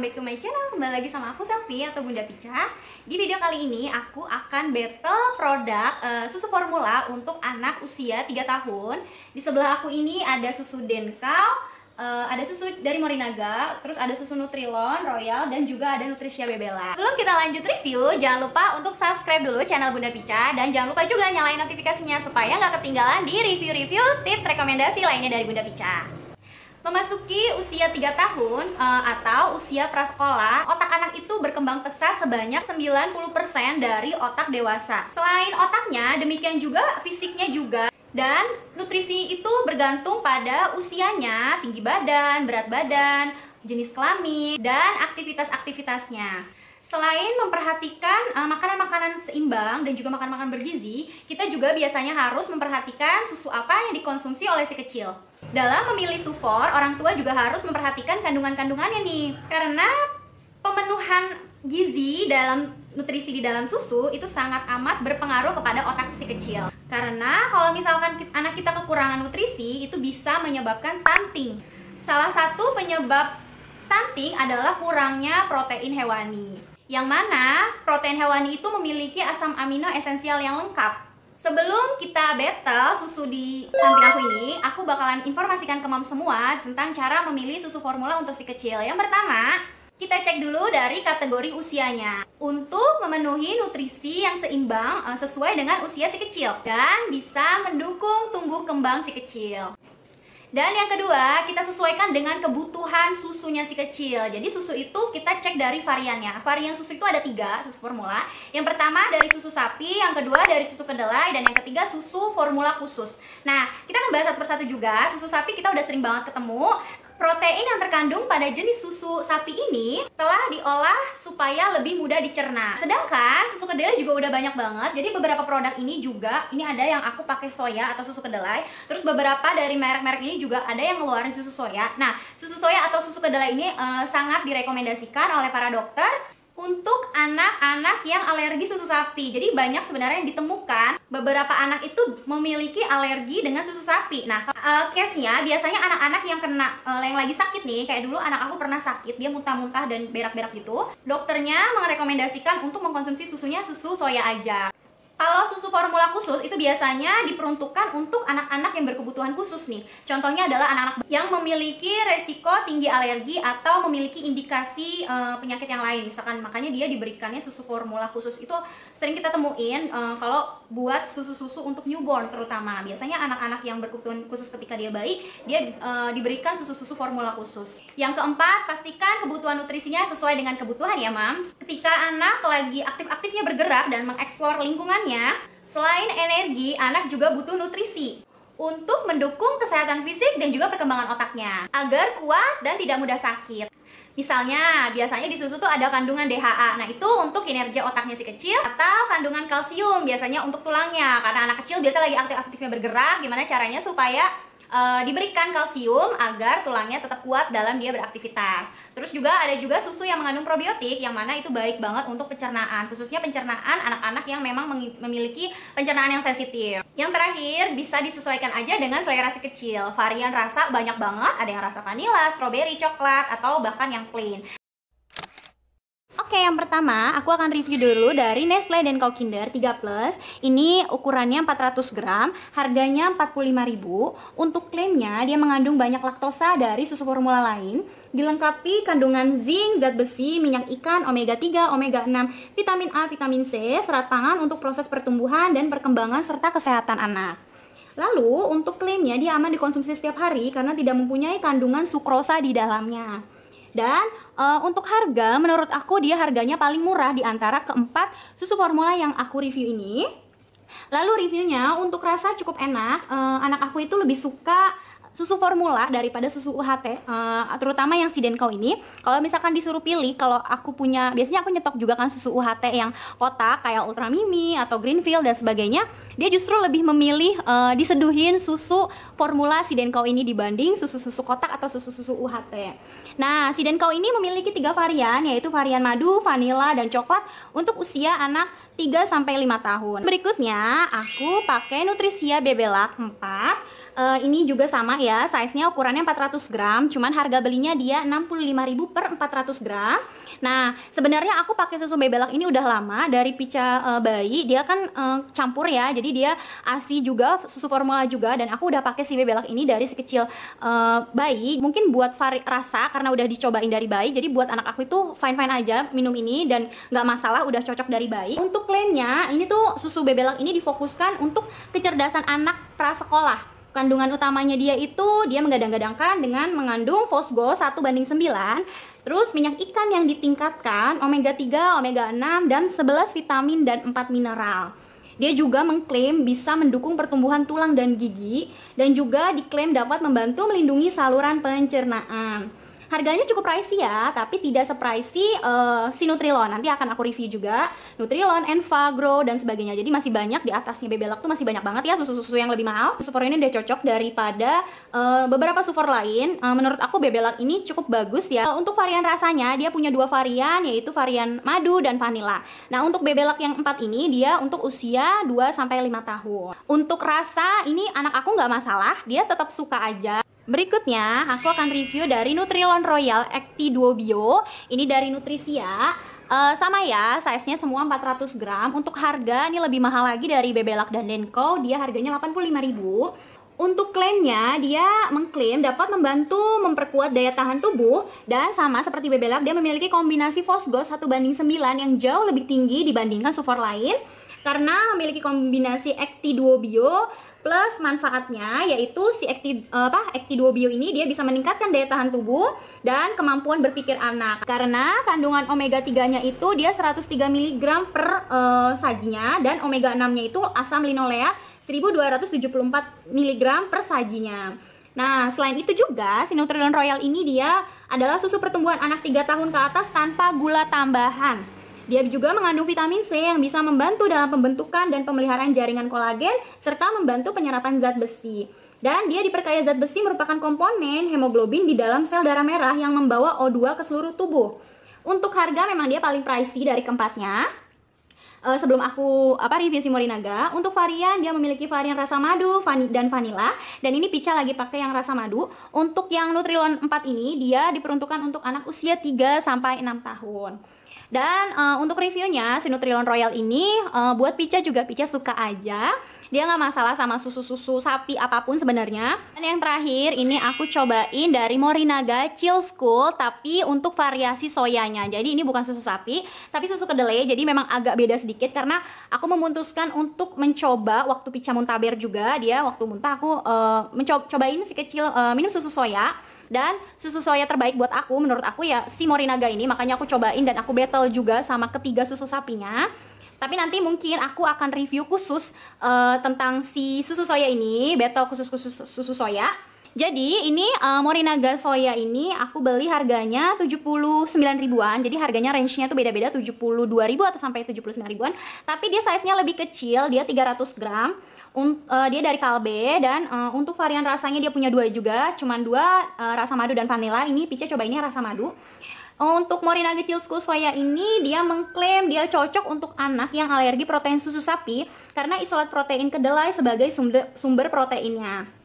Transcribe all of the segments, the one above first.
welcome back to my channel Kembali lagi sama aku Selfie atau Bunda Pica Di video kali ini aku akan battle produk uh, susu formula untuk anak usia 3 tahun Di sebelah aku ini ada susu Denkau uh, ada susu dari Morinaga, terus ada susu Nutrilon, Royal, dan juga ada Nutricia Bebela. Sebelum kita lanjut review, jangan lupa untuk subscribe dulu channel Bunda Pica dan jangan lupa juga nyalain notifikasinya supaya nggak ketinggalan di review-review tips rekomendasi lainnya dari Bunda Pica. Memasuki usia 3 tahun uh, atau usia prasekolah, otak anak itu berkembang pesat sebanyak 90% dari otak dewasa. Selain otaknya, demikian juga fisiknya juga. Dan nutrisi itu bergantung pada usianya, tinggi badan, berat badan, jenis kelamin, dan aktivitas-aktivitasnya. Selain memperhatikan uh, makanan-makanan uh, seimbang dan juga makan-makan bergizi, kita juga biasanya harus memperhatikan susu apa yang dikonsumsi oleh si kecil. Dalam memilih sufor, orang tua juga harus memperhatikan kandungan-kandungannya nih. Karena pemenuhan gizi dalam nutrisi di dalam susu itu sangat amat berpengaruh kepada otak si kecil. Karena kalau misalkan anak kita kekurangan nutrisi, itu bisa menyebabkan stunting. Salah satu penyebab stunting adalah kurangnya protein hewani yang mana protein hewani itu memiliki asam amino esensial yang lengkap. Sebelum kita battle susu di samping aku ini, aku bakalan informasikan ke mom semua tentang cara memilih susu formula untuk si kecil. Yang pertama, kita cek dulu dari kategori usianya untuk memenuhi nutrisi yang seimbang eh, sesuai dengan usia si kecil dan bisa mendukung tumbuh kembang si kecil. Dan yang kedua, kita sesuaikan dengan kebutuhan susunya si kecil. Jadi susu itu kita cek dari variannya. Varian susu itu ada tiga, susu formula. Yang pertama dari susu sapi, yang kedua dari susu kedelai, dan yang ketiga susu formula khusus. Nah, kita akan bahas satu persatu juga. Susu sapi kita udah sering banget ketemu protein yang terkandung pada jenis susu sapi ini telah diolah supaya lebih mudah dicerna. Sedangkan susu kedelai juga udah banyak banget. Jadi beberapa produk ini juga ini ada yang aku pakai soya atau susu kedelai. Terus beberapa dari merek-merek ini juga ada yang ngeluarin susu soya. Nah, susu soya atau susu kedelai ini uh, sangat direkomendasikan oleh para dokter untuk anak-anak yang alergi susu sapi. Jadi banyak sebenarnya yang ditemukan beberapa anak itu memiliki alergi dengan susu sapi. Nah, uh, case-nya biasanya anak-anak yang kena uh, yang lagi sakit nih, kayak dulu anak aku pernah sakit, dia muntah-muntah dan berak-berak gitu. Dokternya merekomendasikan untuk mengkonsumsi susunya susu soya aja. Kalau susu formula khusus itu biasanya diperuntukkan untuk anak-anak yang berkebutuhan khusus nih. Contohnya adalah anak-anak yang memiliki resiko tinggi alergi atau memiliki indikasi uh, penyakit yang lain. Misalkan makanya dia diberikannya susu formula khusus itu sering kita temuin uh, kalau buat susu-susu untuk newborn terutama. Biasanya anak-anak yang berkebutuhan khusus ketika dia bayi, dia uh, diberikan susu-susu formula khusus. Yang keempat, pastikan kebutuhan nutrisinya sesuai dengan kebutuhan ya, Mams. Ketika anak lagi aktif-aktifnya bergerak dan mengeksplor lingkungannya selain energi, anak juga butuh nutrisi untuk mendukung kesehatan fisik dan juga perkembangan otaknya agar kuat dan tidak mudah sakit. Misalnya, biasanya di susu tuh ada kandungan DHA. Nah, itu untuk kinerja otaknya si kecil atau kandungan kalsium biasanya untuk tulangnya. Karena anak kecil biasa lagi aktif-aktifnya bergerak, gimana caranya supaya uh, diberikan kalsium agar tulangnya tetap kuat dalam dia beraktivitas. Terus juga ada juga susu yang mengandung probiotik yang mana itu baik banget untuk pencernaan, khususnya pencernaan anak-anak yang memang memiliki pencernaan yang sensitif. Yang terakhir bisa disesuaikan aja dengan selera si kecil. Varian rasa banyak banget, ada yang rasa vanila, strawberry, coklat atau bahkan yang plain. Oke, yang pertama aku akan review dulu dari Nestle dan Cow Kinder 3 Plus. Ini ukurannya 400 gram, harganya 45.000. Untuk klaimnya dia mengandung banyak laktosa dari susu formula lain, dilengkapi kandungan zinc, zat besi, minyak ikan, omega 3, omega 6, vitamin A, vitamin C, serat pangan untuk proses pertumbuhan dan perkembangan serta kesehatan anak. Lalu untuk klaimnya dia aman dikonsumsi setiap hari karena tidak mempunyai kandungan sukrosa di dalamnya. Dan uh, untuk harga, menurut aku dia harganya paling murah di antara keempat susu formula yang aku review ini. Lalu reviewnya untuk rasa cukup enak. Uh, anak aku itu lebih suka susu formula daripada susu UHT uh, eh, terutama yang si Denko ini. Kalau misalkan disuruh pilih kalau aku punya biasanya aku nyetok juga kan susu UHT yang kotak kayak Ultra Mimi atau Greenfield dan sebagainya. Dia justru lebih memilih uh, diseduhin susu formula si Denko ini dibanding susu-susu kotak atau susu-susu UHT nah si Denko ini memiliki tiga varian yaitu varian madu, vanila, dan coklat untuk usia anak 3 sampai 5 tahun. Berikutnya, aku pakai Nutrisia Bebelak 4 uh, ini juga sama ya, size-nya ukurannya 400 gram, cuman harga belinya dia 65.000 per 400 gram. Nah, sebenarnya aku pakai susu bebelak ini udah lama dari pica uh, bayi, dia kan uh, campur ya, jadi dia ASI juga, susu formula juga, dan aku udah pakai si bebelak ini dari sekecil uh, bayi. Mungkin buat vari rasa karena udah dicobain dari bayi, jadi buat anak aku itu fine-fine aja minum ini dan nggak masalah, udah cocok dari bayi. Untuk klaimnya, ini tuh susu bebelak ini difokuskan untuk kecerdasan anak prasekolah kandungan utamanya dia itu dia menggadang-gadangkan dengan mengandung fosgo 1 banding 9 terus minyak ikan yang ditingkatkan omega 3, omega 6 dan 11 vitamin dan 4 mineral. Dia juga mengklaim bisa mendukung pertumbuhan tulang dan gigi dan juga diklaim dapat membantu melindungi saluran pencernaan Harganya cukup pricey ya, tapi tidak sepricey uh, si Nutrilon. Nanti akan aku review juga Nutrilon, Enfagrow dan sebagainya. Jadi masih banyak di atasnya Bebelak tuh masih banyak banget ya susu-susu yang lebih mahal. Super ini udah cocok daripada uh, beberapa super lain. Uh, menurut aku Bebelak ini cukup bagus ya. Untuk varian rasanya dia punya dua varian yaitu varian madu dan vanilla. Nah, untuk Bebelak yang empat ini dia untuk usia 2 sampai 5 tahun. Untuk rasa ini anak aku nggak masalah, dia tetap suka aja. Berikutnya, aku akan review dari Nutrilon Royal Acti Duo Bio. Ini dari Nutrisia. Uh, sama ya, size-nya semua 400 gram. Untuk harga ini lebih mahal lagi dari Bebelak dan Denko. Dia harganya 85.000. Untuk klaimnya, dia mengklaim dapat membantu memperkuat daya tahan tubuh dan sama seperti Bebelak, dia memiliki kombinasi Fosgos 1 banding 9 yang jauh lebih tinggi dibandingkan sufor lain karena memiliki kombinasi Acti Duo Bio plus manfaatnya yaitu si Acti apa Acti Duo Bio ini dia bisa meningkatkan daya tahan tubuh dan kemampuan berpikir anak karena kandungan omega 3-nya itu dia 103 mg per uh, sajinya dan omega 6-nya itu asam linoleat 1274 mg per sajinya. Nah, selain itu juga si Nutrilon Royal ini dia adalah susu pertumbuhan anak 3 tahun ke atas tanpa gula tambahan. Dia juga mengandung vitamin C yang bisa membantu dalam pembentukan dan pemeliharaan jaringan kolagen serta membantu penyerapan zat besi. Dan dia diperkaya zat besi merupakan komponen hemoglobin di dalam sel darah merah yang membawa O2 ke seluruh tubuh. Untuk harga memang dia paling pricey dari keempatnya. Uh, sebelum aku apa review si Morinaga, untuk varian dia memiliki varian rasa madu vani dan vanila dan ini Pica lagi pakai yang rasa madu. Untuk yang Nutrilon 4 ini dia diperuntukkan untuk anak usia 3 sampai 6 tahun. Dan uh, untuk reviewnya si Nutrilon Royal ini uh, buat Pica juga Pica suka aja. Dia nggak masalah sama susu-susu sapi apa pun sebenarnya. Dan yang terakhir ini aku cobain dari Morinaga Chill School tapi untuk variasi soyanya. Jadi ini bukan susu sapi tapi susu kedelai. Jadi memang agak beda sedikit karena aku memutuskan untuk mencoba waktu Pica muntaber juga. Dia waktu muntah aku uh, mencobain si kecil uh, minum susu soya. Dan susu soya terbaik buat aku menurut aku ya si Morinaga ini. Makanya aku cobain dan aku battle juga sama ketiga susu sapinya. Tapi nanti mungkin aku akan review khusus uh, tentang si susu soya ini battle khusus khusus susu soya jadi ini uh, Morinaga soya ini aku beli harganya 79 ribuan. Jadi harganya range-nya tuh beda-beda 72 ribu atau sampai 79 ribuan. Tapi dia size-nya lebih kecil, dia 300 gram. Un, uh, dia dari Kalbe dan uh, untuk varian rasanya dia punya dua juga, cuman dua uh, rasa madu dan vanilla. Ini Pica coba ini rasa madu. Untuk Morinaga School Soya ini dia mengklaim dia cocok untuk anak yang alergi protein susu sapi karena isolat protein kedelai sebagai sumber, sumber proteinnya.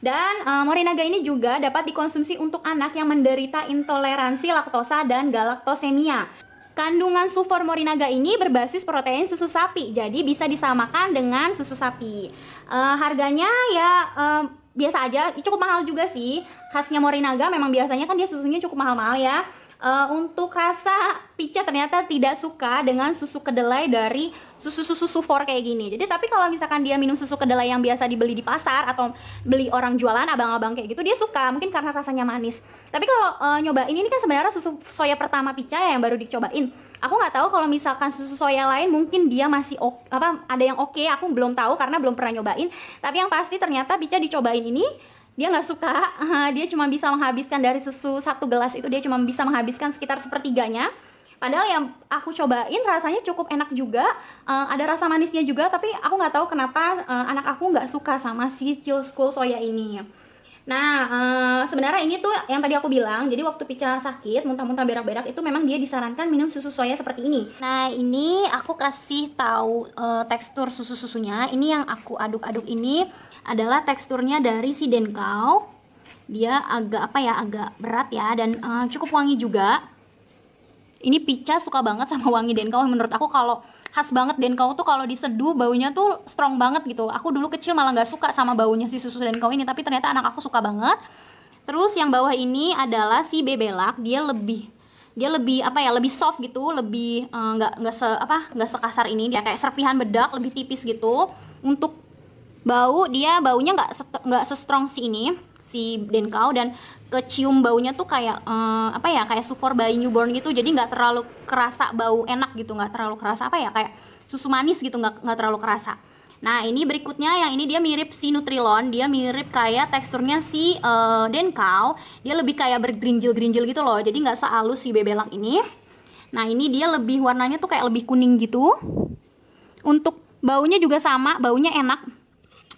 Dan uh, Morinaga ini juga dapat dikonsumsi untuk anak yang menderita intoleransi laktosa dan galaktosemia. Kandungan sulfur morinaga ini berbasis protein susu sapi, jadi bisa disamakan dengan susu sapi. Uh, harganya ya uh, biasa aja, cukup mahal juga sih. Khasnya morinaga memang biasanya kan dia susunya cukup mahal-mahal ya. Uh, untuk rasa Pica ternyata tidak suka dengan susu kedelai dari susu-susu sufor kayak gini. Jadi tapi kalau misalkan dia minum susu kedelai yang biasa dibeli di pasar atau beli orang jualan abang-abang kayak gitu dia suka mungkin karena rasanya manis. Tapi kalau uh, nyobain ini kan sebenarnya susu soya pertama Pica yang baru dicobain. Aku nggak tahu kalau misalkan susu soya lain mungkin dia masih apa ada yang oke okay, aku belum tahu karena belum pernah nyobain. Tapi yang pasti ternyata Pica dicobain ini dia nggak suka dia cuma bisa menghabiskan dari susu satu gelas itu dia cuma bisa menghabiskan sekitar sepertiganya padahal yang aku cobain rasanya cukup enak juga uh, ada rasa manisnya juga tapi aku nggak tahu kenapa uh, anak aku nggak suka sama si chill school soya ini Nah, uh, sebenarnya ini tuh yang tadi aku bilang, jadi waktu Pica sakit, muntah-muntah berak-berak itu memang dia disarankan minum susu soya seperti ini. Nah, ini aku kasih tahu uh, tekstur susu-susunya. Ini yang aku aduk-aduk ini adalah teksturnya dari si Denkau. Dia agak apa ya, agak berat ya dan uh, cukup wangi juga. Ini Pica suka banget sama wangi Denkau. Menurut aku kalau khas banget denkau tuh kalau diseduh baunya tuh strong banget gitu. Aku dulu kecil malah nggak suka sama baunya si susu denkau ini tapi ternyata anak aku suka banget. Terus yang bawah ini adalah si bebelak. Dia lebih dia lebih apa ya lebih soft gitu lebih eh, nggak uh, nggak se apa nggak sekasar ini. Dia kayak serpihan bedak lebih tipis gitu. Untuk bau dia baunya nggak nggak se strong si ini si denkau dan kecium baunya tuh kayak um, apa ya kayak sufor bayi newborn gitu. Jadi nggak terlalu kerasa bau enak gitu nggak terlalu kerasa apa ya kayak susu manis gitu nggak nggak terlalu kerasa. Nah ini berikutnya yang ini dia mirip si Nutrilon dia mirip kayak teksturnya si uh, Denkau. Dia lebih kayak bergerinjil gerinjil gitu loh jadi nggak sehalus si bebelak ini. Nah ini dia lebih warnanya tuh kayak lebih kuning gitu. Untuk baunya juga sama baunya enak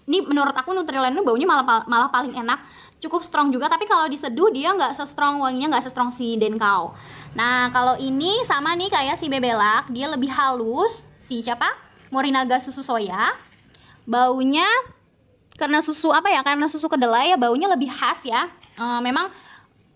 ini menurut aku Nutrilon ini baunya malah malah paling enak. Cukup strong juga tapi kalau diseduh dia nggak se-strong wanginya nggak se-strong si denkau nah kalau ini sama nih kayak si bebelak dia lebih halus. Si siapa? Morinaga susu soya. Baunya karena susu apa ya karena susu kedelai ya baunya lebih khas ya. E, memang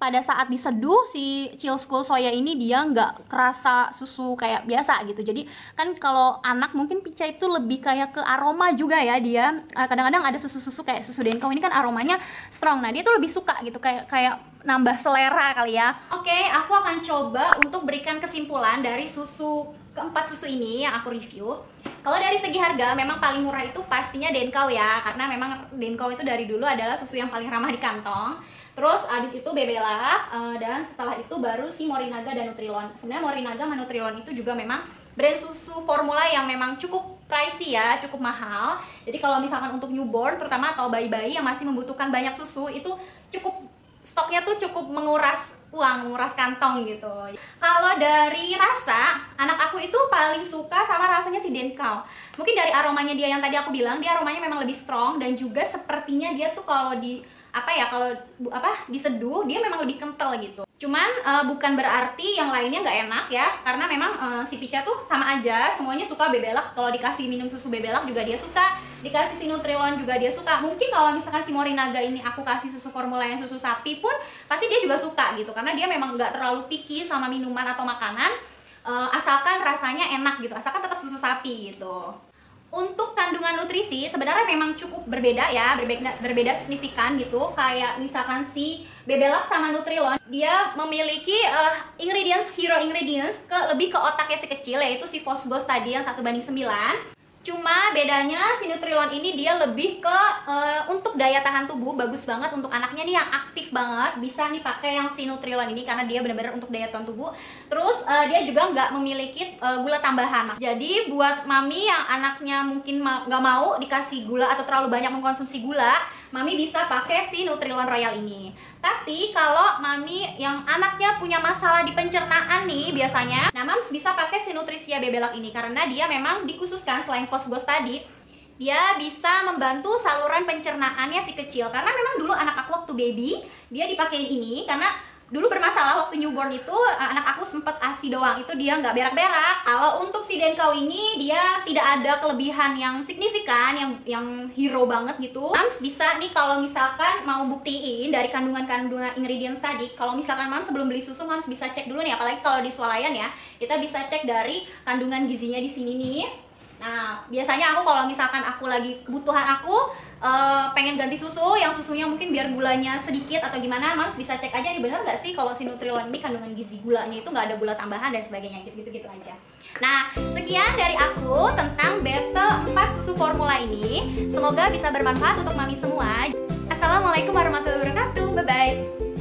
pada saat diseduh si chill school soya ini dia nggak kerasa susu kayak biasa gitu. Jadi kan kalau anak mungkin pica itu lebih kayak ke aroma juga ya dia. Eh, kadang-kadang ada susu-susu kayak susu denko ini kan aromanya strong. Nah dia tuh lebih suka gitu kayak kayak nambah selera kali ya. Oke aku akan coba untuk berikan kesimpulan dari susu keempat susu ini yang aku review. Kalau dari segi harga memang paling murah itu pastinya Denkau ya. Karena memang Denkau itu dari dulu adalah susu yang paling ramah di kantong Terus abis itu Bebela uh, dan setelah itu baru si Morinaga dan Nutrilon. Sebenarnya Morinaga sama Nutrilon itu juga memang brand susu formula yang memang cukup pricey ya, cukup mahal. Jadi kalau misalkan untuk newborn terutama atau bayi-bayi yang masih membutuhkan banyak susu itu cukup stoknya tuh cukup menguras uang, menguras kantong gitu. Kalau dari rasa, anak aku itu paling suka sama rasanya si Denkau. Mungkin dari aromanya dia yang tadi aku bilang, dia aromanya memang lebih strong dan juga sepertinya dia tuh kalau di apa ya kalau apa diseduh dia memang lebih kental gitu. Cuman uh, bukan berarti yang lainnya nggak enak ya karena memang uh, si Pica tuh sama aja semuanya suka bebelak. Kalau dikasih minum susu bebelak juga dia suka dikasih si Nutrilon juga dia suka. Mungkin kalau misalkan si Morinaga ini aku kasih susu formula yang susu sapi pun pasti dia juga suka gitu karena dia memang nggak terlalu picky sama minuman atau makanan uh, asalkan rasanya enak gitu asalkan tetap susu sapi gitu untuk kandungan nutrisi sebenarnya memang cukup berbeda ya, berbeda, berbeda signifikan gitu. Kayak misalkan si Bebelak sama Nutrilon, dia memiliki uh, ingredients hero ingredients ke lebih ke otaknya si kecil yaitu si fosgos tadi yang satu banding 9 Cuma bedanya si Nutrilon ini dia lebih ke uh, untuk daya tahan tubuh bagus banget untuk anaknya nih yang aktif banget bisa nih pakai yang si Nutrilon ini karena dia benar-benar untuk daya tahan tubuh. Terus uh, dia juga nggak memiliki uh, gula tambahan. Jadi buat mami yang anaknya mungkin nggak ma mau dikasih gula atau terlalu banyak mengkonsumsi gula, mami bisa pakai si Nutrilon Royal ini. Tapi kalau mami yang anaknya punya masalah di pencernaan nih biasanya, nah mams bisa pakai si Nutrisia Bebelak ini karena dia memang dikhususkan selain Fosgos tadi, dia bisa membantu saluran pencernaannya si kecil. Karena memang dulu anak aku waktu baby dia dipakein ini karena dulu bermasalah waktu newborn itu eh, anak aku sempet asi doang. Itu dia nggak berak-berak. Kalau untuk si Denkau ini dia tidak ada kelebihan yang signifikan yang yang hero banget gitu. Mams bisa nih kalau misalkan mau buktiin dari kandungan-kandungan ingredients tadi kalau misalkan Mams sebelum beli susu Mams bisa cek dulu nih. Apalagi kalau di swalayan ya kita bisa cek dari kandungan gizinya di sini nih. Nah, biasanya aku kalau misalkan aku lagi kebutuhan aku uh, pengen ganti susu yang susunya mungkin biar gulanya sedikit atau gimana Mams bisa cek aja nih bener nggak sih kalau si Nutrilon ini kandungan gizi gulanya itu nggak ada gula tambahan dan sebagainya gitu gitu, aja. Nah sekian dari aku tentang Battle 4 susu formula ini. Semoga bisa bermanfaat untuk mami semua. Assalamualaikum warahmatullahi wabarakatuh. Bye bye